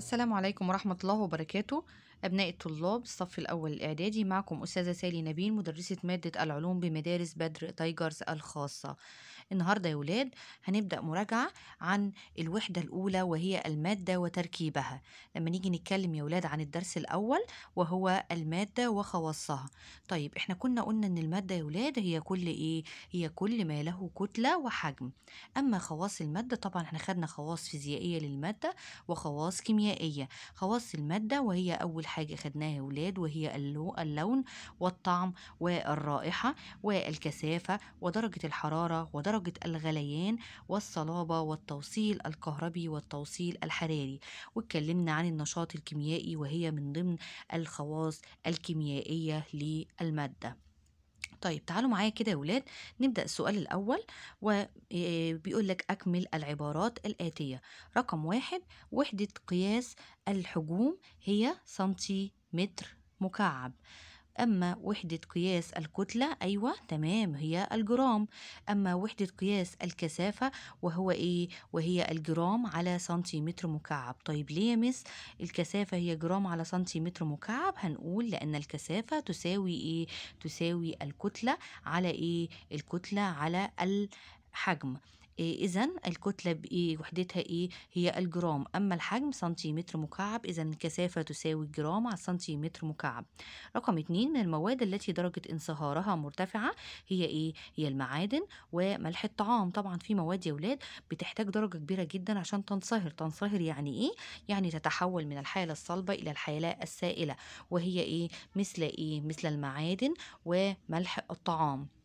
السلام عليكم ورحمة الله وبركاته. أبناء الطلاب الصف الأول الإعدادي معكم أستاذة سالي نبيل مدرسة مادة العلوم بمدارس بدر تايجرز الخاصة. النهاردة يا ولاد هنبدأ مراجعة عن الوحدة الأولى وهي المادة وتركيبها. لما نيجي نتكلم يا ولاد عن الدرس الأول وهو المادة وخواصها. طيب إحنا كنا قلنا إن المادة يا ولاد هي كل إيه؟ هي كل ما له كتلة وحجم. أما خواص المادة طبعا إحنا خدنا خواص فيزيائية للمادة وخواص كيميائية. خواص المادة وهي أول حاجة خدناها يا ولاد وهي اللو- اللون والطعم والرائحة والكثافة ودرجة الحرارة ودرجة الغليان والصلابة والتوصيل الكهربي والتوصيل الحراري. واتكلمنا عن النشاط الكيميائي وهي من ضمن الخواص الكيميائية للمادة. طيب تعالوا معايا كده يا ولاد نبدأ السؤال الأول. وبيقول لك أكمل العبارات الآتية. رقم واحد وحدة قياس الحجوم هي سنتيمتر مكعب. أما وحدة قياس الكتلة أيوة تمام هي الجرام. أما وحدة قياس الكثافة وهو إيه؟ وهي الجرام على سنتيمتر مكعب. طيب ليه يا مس الكثافة هي جرام على سنتيمتر مكعب؟ هنقول لأن الكثافة تساوي إيه؟ تساوي الكتلة على إيه؟ الكتلة على الحجم. إذا الكتلة بإيه وحدتها إيه هي الجرام. أما الحجم سنتيمتر مكعب إذا الكثافة تساوي الجرام على سنتيمتر مكعب. رقم اتنين من المواد التي درجة انصهارها مرتفعة هي إيه؟ هي المعادن وملح الطعام. طبعا في مواد يا ولاد بتحتاج درجة كبيرة جدا عشان تنصهر. تنصهر يعني إيه؟ يعني تتحول من الحالة الصلبة إلى الحالة السائلة وهي إيه؟ مثل إيه؟ مثل المعادن وملح الطعام.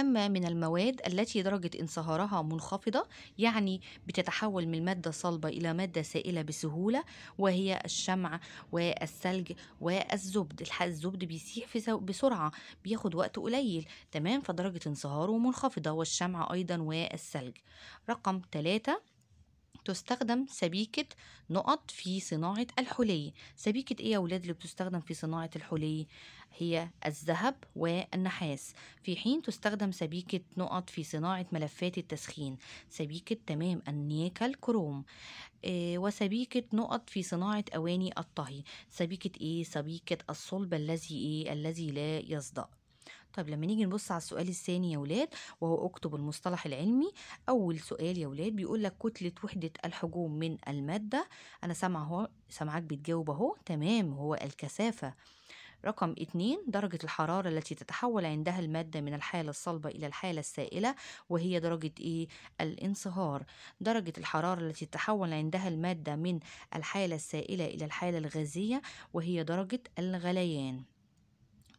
أما من المواد التي درجة انصهارها منخفضة يعني بتتحول من مادة صلبة إلى مادة سائلة بسهولة وهي الشمع والثلج والزبد. الزبد بيسيح بسرعة بياخد وقت قليل. تمام فدرجة انصهاره منخفضة والشمع أيضا والثلج. رقم ثلاثة تستخدم سبيكة نقط في صناعة الحلي. سبيكة إيه يا ولاد اللي بتستخدم في صناعة الحلي؟ هي الذهب والنحاس. في حين تستخدم سبيكة نقط في صناعة ملفات التسخين. سبيكة تمام النيكل كروم. آه، وسبيكة نقط في صناعة أواني الطهي. سبيكة إيه؟ سبيكة الصلب الذي إيه؟ الذي لا يصدأ. طيب لما نيجي نبص على السؤال الثاني يا ولاد وهو أكتب المصطلح العلمي أول سؤال يا ولاد بيقول لك كتلة وحدة الحجوم من المادة. أنا سامعة أهو سامعاك بتجاوب أهو. تمام هو الكثافة. رقم اتنين درجة الحرارة التي تتحول عندها المادة من الحالة الصلبة إلى الحالة السائلة وهي درجة إيه؟ الانصهار. درجة الحرارة التي تتحول عندها المادة من الحالة السائلة إلى الحالة الغازية وهي درجة الغليان.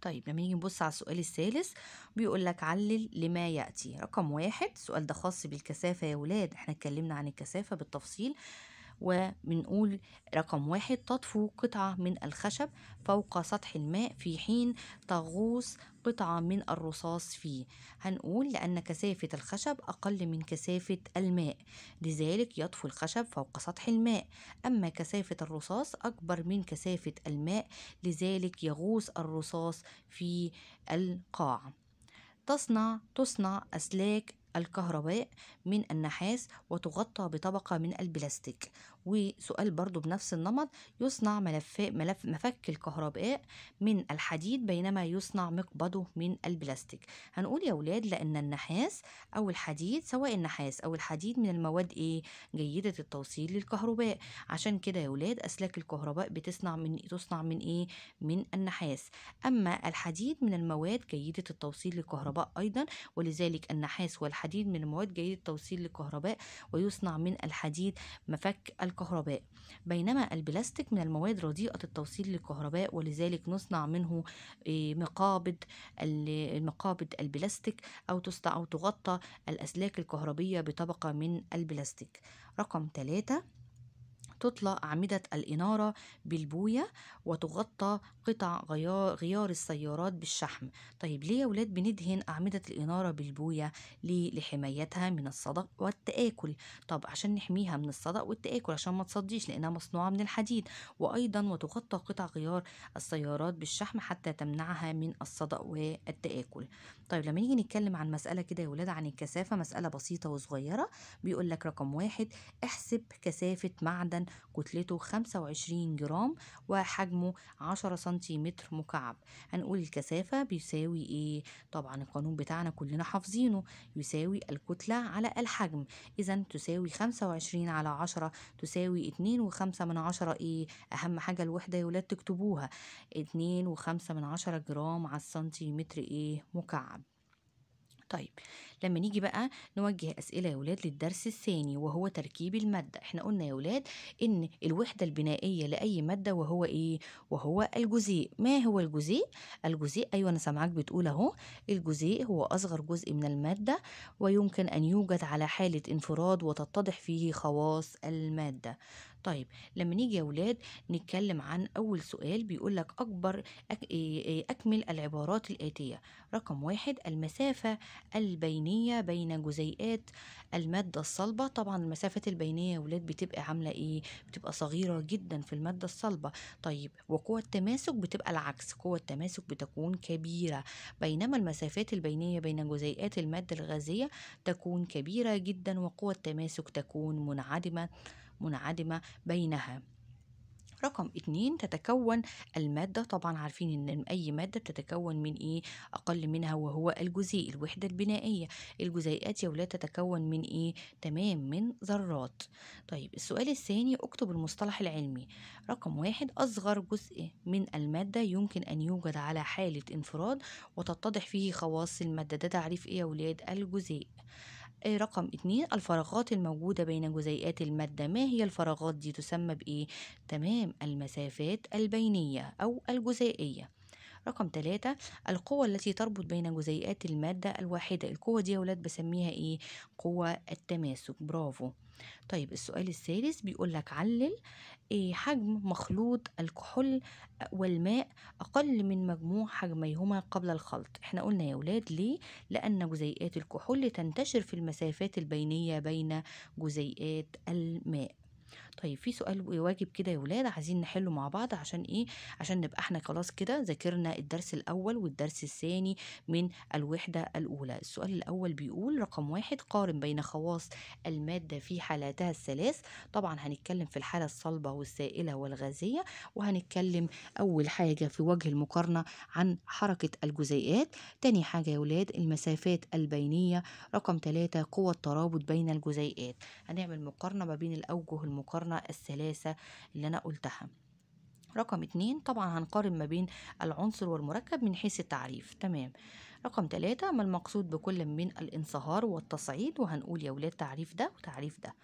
طيب لما نيجي نبص على السؤال الثالث بيقول لك علل لما يأتي. رقم واحد السؤال ده خاص بالكثافة يا ولاد إحنا اتكلمنا عن الكثافة بالتفصيل. وبنقول رقم واحد تطفو قطعة من الخشب فوق سطح الماء في حين تغوص قطعة من الرصاص فيه. هنقول لأن كثافة الخشب أقل من كثافة الماء لذلك يطفو الخشب فوق سطح الماء. أما كثافة الرصاص أكبر من كثافة الماء لذلك يغوص الرصاص في القاع. تصنع تصنع أسلاك الكهرباء من النحاس وتغطى بطبقة من البلاستيك. وسؤال برضو بنفس النمط يصنع ملف, ملف مفك الكهرباء من الحديد بينما يصنع مقبضه من البلاستيك. هنقول يا ولاد لأن النحاس أو الحديد سواء النحاس أو الحديد من المواد إيه؟ جيدة التوصيل للكهرباء. عشان كده يا ولاد أسلاك الكهرباء بتصنع من تصنع من إيه؟ من النحاس. أما الحديد من المواد جيدة التوصيل للكهرباء أيضا ولذلك النحاس والحديد من المواد جيدة التوصيل للكهرباء ويصنع من الحديد مفك الكهرباء الكهرباء بينما البلاستيك من المواد رديئة التوصيل للكهرباء ولذلك نصنع منه آه، مقابض المقابض البلاستيك أو أو تغطى الأسلاك الكهربية بطبقة من البلاستيك. رقم 3 تطلق أعمدة الإنارة بالبوية وتغطى قطع غيار, السيارات بالشحم. طيب ليه يا ولاد بندهن أعمدة الإنارة بالبوية؟ ليه؟ لحمايتها من الصدأ والتآكل. طب عشان نحميها من الصدأ والتآكل عشان ما تصديش لأنها مصنوعة من الحديد. وأيضا وتغطى قطع غيار السيارات بالشحم حتى تمنعها من الصدأ والتآكل. طيب لما نيجي نتكلم عن مسألة كده يا ولاد عن الكثافة مسألة بسيطة وصغيرة بيقول لك رقم واحد احسب كثافة معدن كتلته 25 جرام وحجمه 10 سنتيمتر مكعب. هنقول الكثافة بيساوي إيه؟ طبعا القانون بتاعنا كلنا حافظينه يساوي الكتلة على الحجم. إذا تساوي 25 على 10 تساوي 2 وخمسة من عشرة إيه؟ أهم حاجة الوحدة يا ولاد تكتبوها. 2 وخمسة من عشرة جرام على السنتيمتر إيه؟ مكعب. طيب لما نيجي بقى نوجه أسئلة يا ولاد للدرس الثاني وهو تركيب المادة. إحنا قلنا يا ولاد إن الوحدة البنائية لأي مادة وهو إيه؟ وهو الجزيء. ما هو الجزيء؟ الجزيء أيوة أنا سامعاك بتقول أهو الجزيء هو أصغر جزء من المادة ويمكن أن يوجد على حالة انفراد وتتضح فيه خواص المادة. طيب لما نيجي يا ولاد نتكلم عن أول سؤال بيقول لك أكبر أك... إيه- إيه أكمل العبارات الآتية. رقم واحد المسافة البينية بين جزيئات المادة الصلبة. طبعا المسافات البينية يا ولاد بتبقى عاملة إيه؟ بتبقى صغيرة جدا في المادة الصلبة. طيب وقوة التماسك بتبقى العكس. قوة التماسك بتكون كبيرة بينما المسافات البينية بين جزيئات المادة الغازية تكون كبيرة جدا وقوة التماسك تكون منعدمة. منعدمة بينها. رقم اتنين تتكون المادة. طبعا عارفين إن أي مادة بتتكون من إيه؟ أقل منها وهو الجزيء الوحدة البنائية. الجزيئات يا ولاد تتكون من إيه؟ تمام من ذرات. طيب السؤال الثاني أكتب المصطلح العلمي. رقم واحد أصغر جزء من المادة يمكن أن يوجد على حالة انفراد وتتضح فيه خواص المادة. ده تعريف إيه يا ولاد؟ الجزيء. رقم اتنين الفراغات الموجودة بين جزيئات المادة ما هي الفراغات دي تسمى بإيه؟ تمام المسافات البينية أو الجزيئية رقم ثلاثة القوة التي تربط بين جزيئات المادة الواحدة. القوة دي يا ولاد بسميها إيه؟ قوة التماسك. برافو. طيب السؤال الثالث بيقول لك علل إيه حجم مخلوط الكحول والماء أقل من مجموع حجميهما قبل الخلط. إحنا قلنا يا ولاد ليه؟ لأن جزيئات الكحول تنتشر في المسافات البينية بين جزيئات الماء. طيب في سؤال واجب كده يا ولاد عايزين نحله مع بعض عشان إيه؟ عشان نبقى إحنا خلاص كده ذاكرنا الدرس الأول والدرس الثاني من الوحدة الأولى. السؤال الأول بيقول رقم واحد قارن بين خواص المادة في حالاتها الثلاث. طبعا هنتكلم في الحالة الصلبة والسائلة والغازية وهنتكلم أول حاجة في وجه المقارنة عن حركة الجزيئات. تاني حاجة يا ولاد المسافات البينية رقم ثلاثة قوة الترابط بين الجزيئات. هنعمل مقارنة ما بين الأوجه المقارنة الثلاثة اللي أنا قلتها. رقم اتنين طبعا هنقارن ما بين العنصر والمركب من حيث التعريف. تمام. رقم ثلاثة ما المقصود بكل من الانصهار والتصعيد؟ وهنقول يا ولاد تعريف ده وتعريف ده.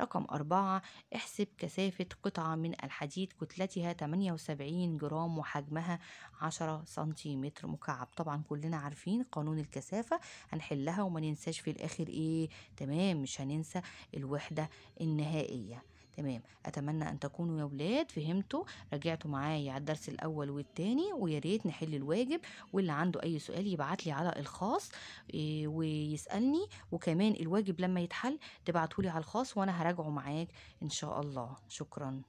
رقم أربعة احسب كثافة قطعة من الحديد كتلتها 78 جرام وحجمها 10 سنتيمتر. مكعب. طبعا كلنا عارفين قانون الكثافة هنحلها وما ننساش في الآخر إيه؟ تمام مش هننسى الوحدة النهائية. تمام. أتمنى أن تكونوا يا ولاد فهمتوا رجعتوا معايا على الدرس الأول والتاني ويا ريت نحل الواجب واللي عنده أي سؤال يبعت لي على الخاص إيه ويسألني. وكمان الواجب لما يتحل تبعتولي على الخاص وأنا هراجعه معاك إن شاء الله. شكرا.